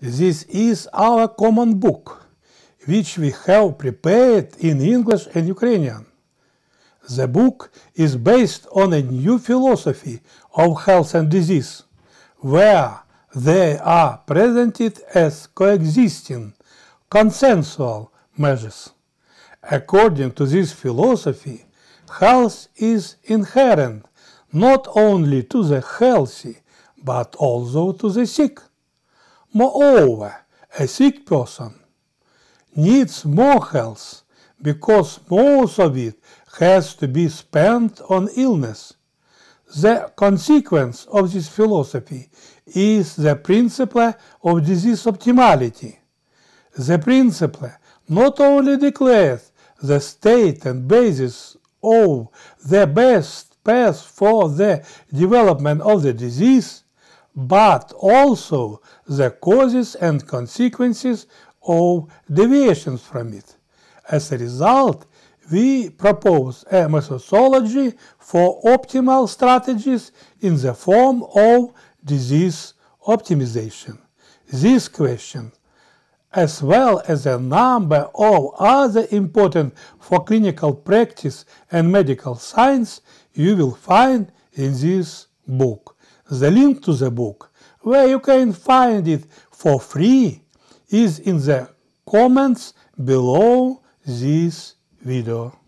This is our common book, which we have prepared in English and Ukrainian. The book is based on a new philosophy of health and disease, where they are presented as coexisting, consensual measures. According to this philosophy, health is inherent not only to the healthy, but also to the sick. Moreover, a sick person needs more health because most of it has to be spent on illness. The consequence of this philosophy is the principle of disease optimality. The principle not only declares the state and basis of the best path for the development of the disease, but also the causes and consequences of deviations from it. As a result, we propose a methodology for optimal strategies in the form of disease optimization. This question, as well as a number of other important for clinical practice and medical science, you will find in this book. The link to the book, where you can find it for free, is in the comments below this video.